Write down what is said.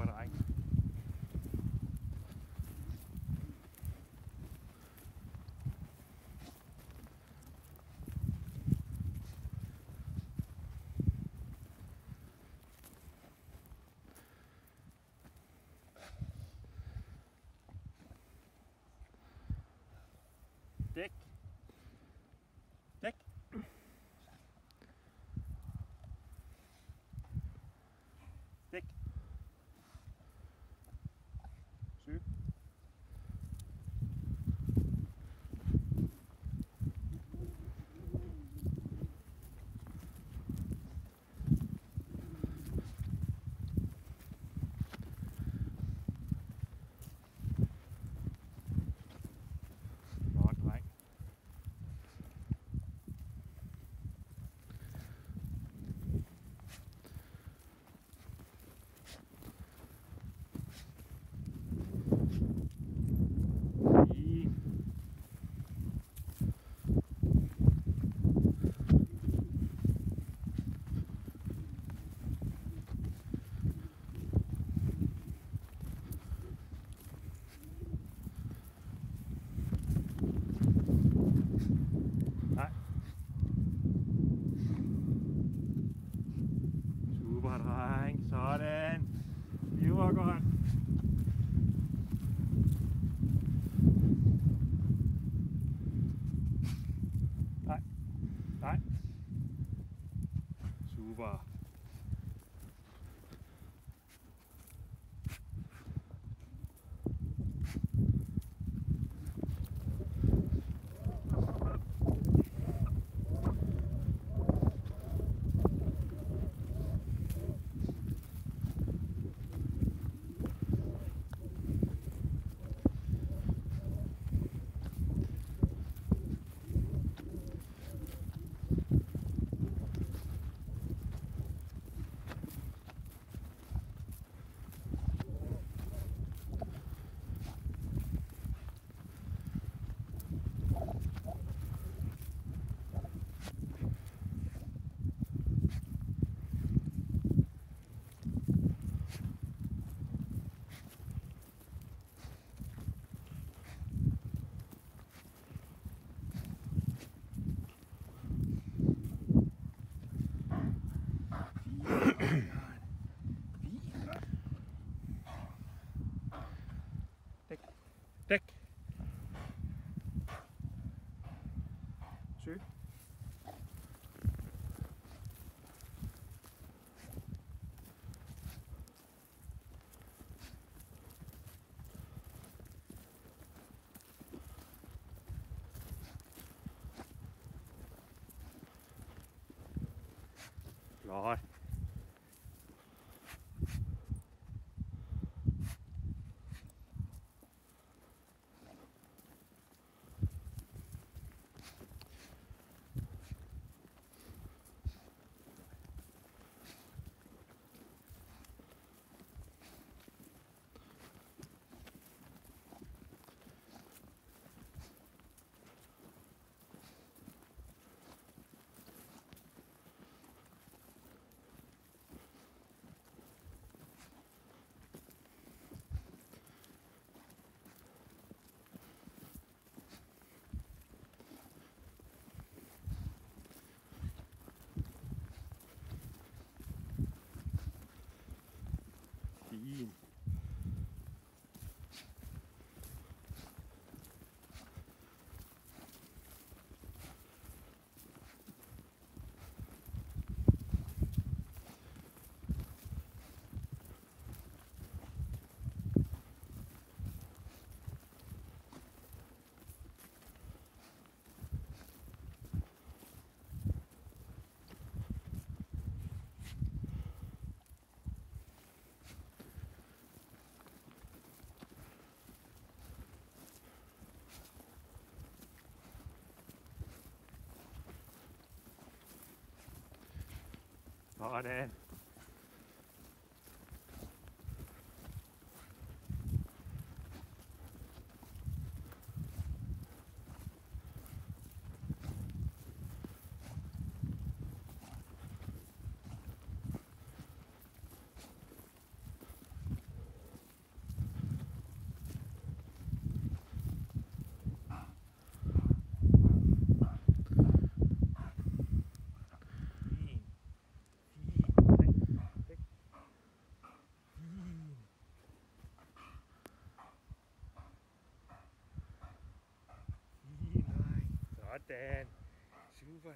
bereich. snakker han. Nej. Nej. Super. Dæk. Søg. Flot. Oh. Sådan. Super.